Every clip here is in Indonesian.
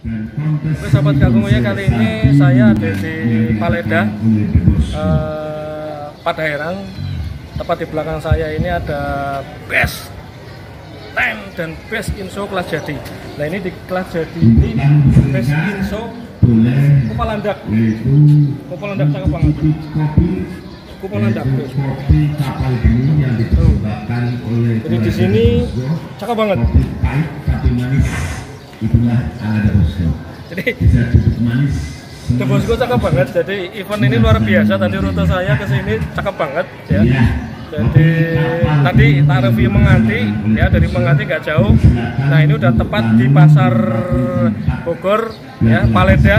Oke sahabat kagumnya kali ini saya ada di Paleda. Eh, pada Herang tepat di belakang saya ini ada best 10 dan best inso kelas jadi. Nah ini di kelas jadi ini best inso Kupalandak. Kupalandak cakep banget Kupalandak Jadi di sini cakep banget. Itulah ada bosku. Jadi bisa duduk manis The Bosco cakep banget. Jadi event ini luar biasa. Tadi rute saya ke sini cakep banget ya. Iya. jadi tadi review Menganti ya dari Menganti gak jauh. Nah ini udah tepat di pasar Bogor ya Paleda.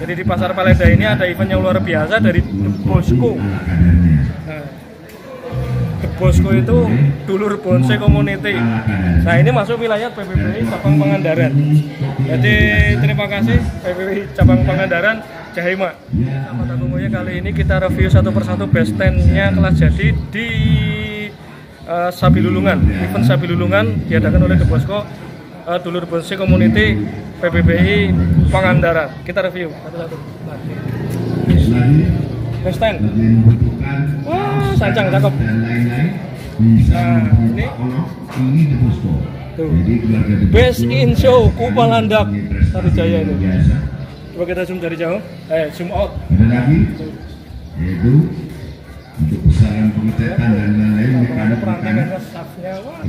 Jadi di pasar Paleda ini ada event yang luar biasa dari The Bosco Bosco itu dulur bonsai community nah ini masuk wilayah PPBI cabang Pangandaran. Jadi terima kasih PPBI cabang Pangandaran. Jahima sama tamunya kali ini kita review satu persatu best 10-nya kelas jadi di eh, Sabi Lulungan. Event Sabi Lulungan diadakan oleh The Bosco eh, Dulur Bonsai Community PPBI Pangandaran. Kita review. Satu-satu Nah, lagi best 10 bagi yang membutuhkan wah sancang cakep Nah, ini. Tuh. Best in show, Kupalandak, Sarijaya ini. coba kita zoom dari jauh. Eh zoom out. Ada lagi? Yaitu untuk usaha pengecekan dan lain-lain mekanik mekanik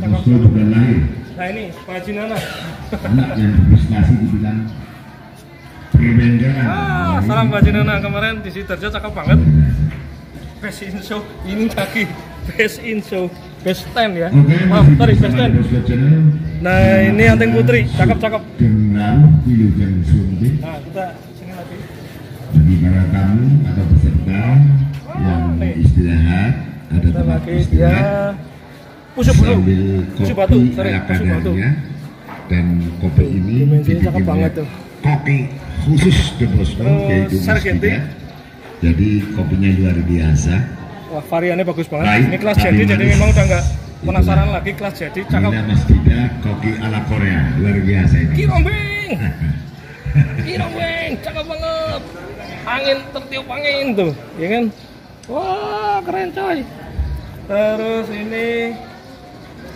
Bosco juga lahir. Nah ini Pak Haji Nana anak yang berprestasi di bidang perbendalan ah salam Pak Haji Nana kemarin di Sidoarjo cakep banget. Best in show ini kaki best in show best 10 ya. Oke, maaf masih sorry best bersama 10 Bosco Channel. nah ini anting putri cakep cakep. Dengan Wilujeng Sumbi nah kita sini lagi. Bagi para tamu atau peserta yang nih. istirahat ada tempat istirahat. pusuk bulu sambil pusuk batu sorry pusuk batu. kadarnya dan kopi ini dibikin oleh tuh. kopi khusus de Bosco Terus yaitu Mas Sargenti. Dida. jadi kopinya luar biasa. Wah variannya bagus banget. Baik, ini kelas jadi jadi memang udah nggak penasaran lagi kelas jadi cakep. Nina Mas Dida kopi ala Korea. Luar biasa ini. Kirombeng Kirombeng cakep banget. Angin tertiup angin tuh ya kan? Wah keren coy. Terus ini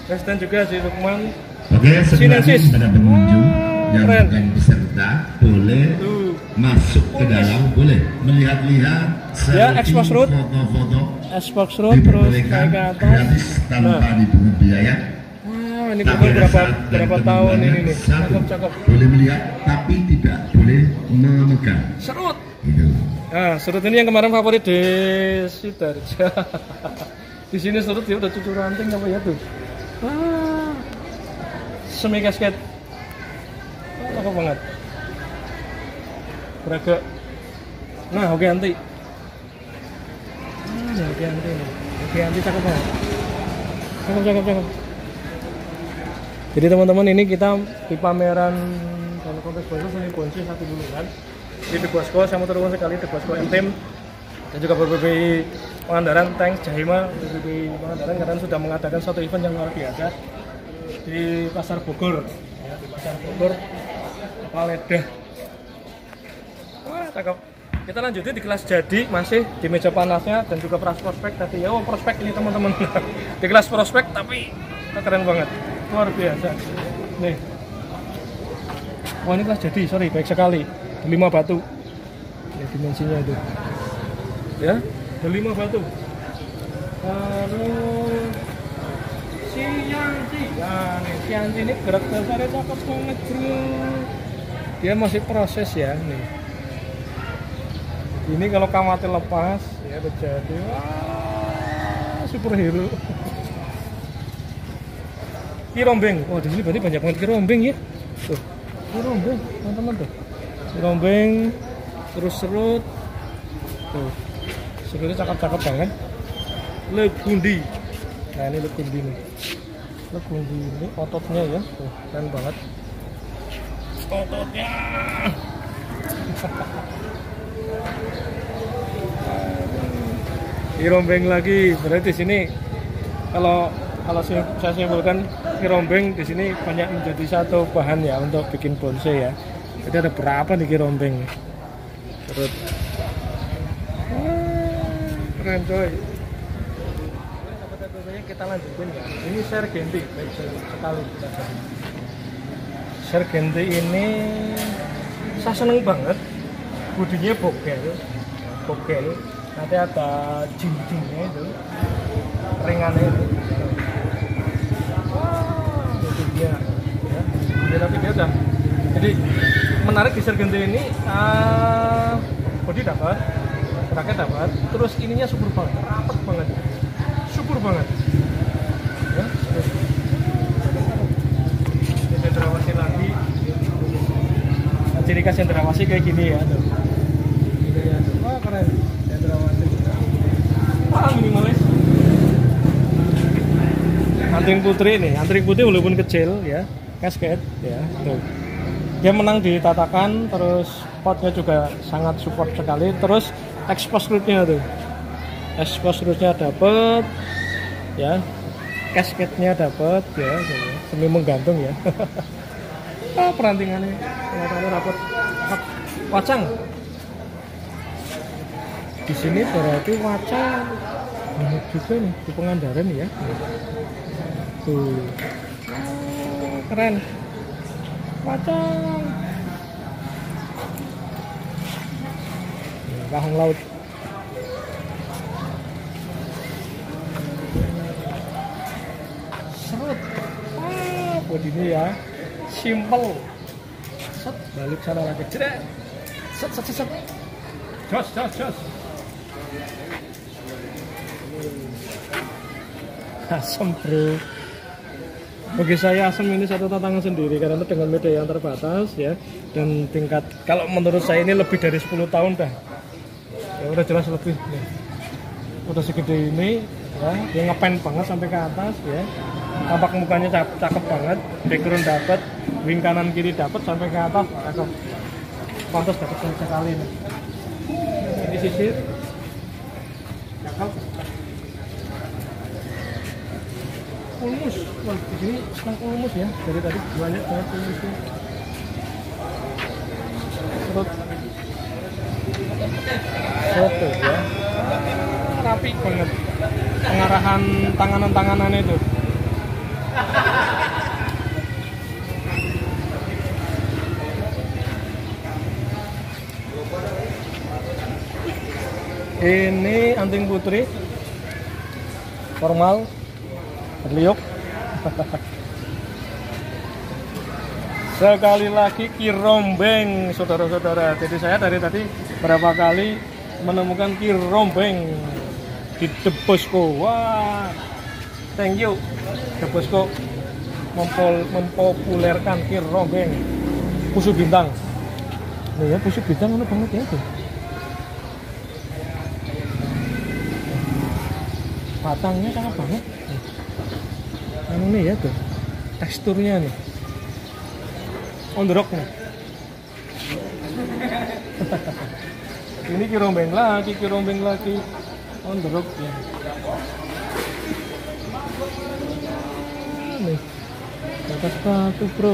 Western juga si Lukman Oke, sebenarnya pada pengunjung Wah, yang bukan peserta boleh tuh masuk ke dalam, boleh melihat-lihat, Ya, selfie, Xbox Road. foto-foto, Xbox Road terus ke atas gratis tanpa nah dipungut biaya. wah ini ada berapa berapa tahun ini nih Satu, cakep cakep Boleh melihat, tapi tidak boleh memegang. serut Gitu. Nah, serut ini yang kemarin favorit di Sidoarjo. di sini serut dia udah cucu ranting apa ya tuh? Semi kasket. Cakep banget. Beragak. Nah, oke anti. Ah, oke anti. Oke anti cakep banget. Cakep, cakep, cakep. Jadi teman-teman ini kita di pameran dan kontes bahasa seni kunci satu dulu kan di The Bosco saya mau turun sekali The Bosco M Team dan juga BPBI Pangandaran Thanks Jahima BPBI Pangandaran karena sudah mengadakan suatu event yang luar biasa di Pasar Bogor. Ya, di Pasar Bogor. Paledah wah cakep kita lanjutin di kelas jadi masih di meja panasnya dan juga pras prospek tadi. Ya oh prospek ini teman-teman. Di kelas prospek tapi keren banget. Luar biasa. Nih. Wah ini kelas jadi sorry baik sekali. Lima batu. Ya dimensinya itu. Ya lima batu. Terus si ini gerak dasarnya cakep banget bro dia masih proses ya nih. Ini kalau kamatnya lepas ya udah jadi. Wah superhero. Kirombeng oh di sini berarti banyak banget kirombeng ya? Tuh. Kirombeng teman-teman tuh. Kirombeng terus serut. Tuh. Serutnya cakep-cakep banget. Legundi nah ini legundi nih legundi ini ototnya ya. Tuh keren banget. Ototnya. Kirombeng lagi. Berarti di sini kalau kalau saya simpulkan kirombeng di sini banyak menjadi satu bahan ya untuk bikin bonsai ya. Jadi ada berapa nih ki rombeng? Terus. Keren coy. Sahabat-sahabatnya kita lanjutin ya. Ini Sergenti, baik sekali kita. Sergenti ini saya seneng banget. Budinya bogel, bogel. Nanti ada jinjingnya itu, ringannya itu. Dia. Ya. Dia tapi udah. Jadi menarik di Sergenti ini, uh, bodi dapat, raket dapat, terus ininya subur banget, rapet banget, subur banget. Ya, cendrawasih lagi. Ciri khas cendrawasih kayak gini ya. Gini ya. Tuh. Wah keren, minimalis. Anting putri nih, anting putri walaupun kecil ya, kasket ya, tuh. Dia menang di tatakan, terus potnya juga sangat support sekali, terus expose rootnya tuh, expose rootnya dapet, ya, kasketnya dapet ya, gitu. semi menggantung ya. ah, perantingannya rapot, rapot, wacang. Di sini berarti wacang banyak juga nih di Pengandaran ya. Tuh. Keren. Wacang. Kahung laut. Ah, buat ini ya. Simple. Set, balik sana lagi. Jeret. Set, set, set, set. Jos, jos, jos. Asem bro bagi saya asem ini satu tantangan sendiri karena dengan media yang terbatas ya dan tingkat kalau menurut saya ini lebih dari 10 tahun dah ya udah jelas lebih nih. udah segede ini ya dia ngepen banget sampai ke atas ya tampak mukanya cakep, cakep banget background dapat wing kanan kiri dapat sampai ke atas cakep. Pantas dapat sekali nih. Ini sisir. Cakep. Kulmus wah di sini senang kulmus ya dari tadi banyak banget kulmusnya serut serut ya. Rapi banget. Pengarahan tanganan-tanganannya itu ini anting putri. Formal. Berliuk. Sekali lagi kirombeng saudara-saudara. Jadi saya dari tadi berapa kali menemukan kirombeng di Debosco wah thank you. Debosco mempol, mempopulerkan kirombeng. Pusu bintang. Nih ya pusu bintang mana banget ya itu batangnya cakep banget anu nih ya tuh teksturnya nih. On the rock nih. Ini kirombeng lagi kirombeng lagi. On the rock ya. Nih. Di atas batu bro.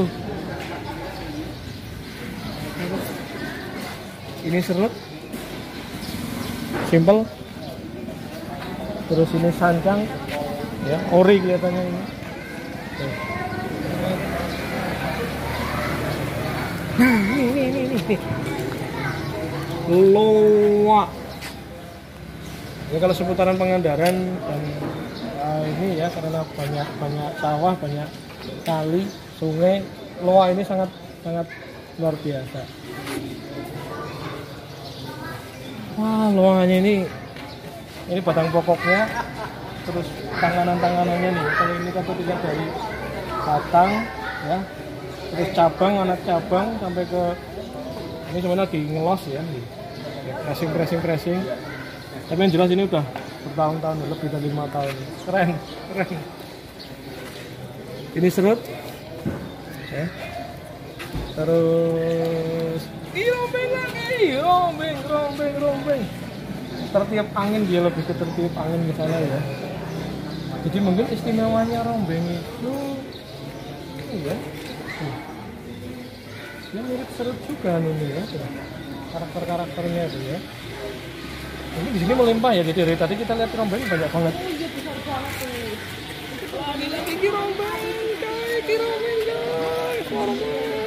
Ini serut. Simple terus ini sancang ya ori kelihatannya ini. Ini ini ini ini loa. Ya kalau seputaran Pangandaran dan ah, ini ya karena banyak banyak sawah banyak kali sungai loa ini sangat sangat luar biasa. Wah loanya ini ini batang pokoknya terus tanganan-tanganannya nih. Kalau ini kan tiga dari batang ya. Terus cabang anak cabang sampai ke ini sebenarnya lagi ngelos ya nih. Pressing pressing pressing. Tapi yang jelas ini udah bertahun-tahun lebih dari lima tahun. Keren keren. Ini serut. Ya. Terus rombeng lagi rombeng rombeng rombeng tertiup angin dia lebih ke tertiup angin ke sana ya. Jadi mungkin istimewanya rombeng itu ini ya dia mirip serut juga ini ya. Karakter-karakternya itu ya. Ini di sini melimpah ya jadi dari tadi kita lihat rombeng banyak banget. Iya tuh. Lagi lagi kirombeng guys kirombeng guys. Kirombeng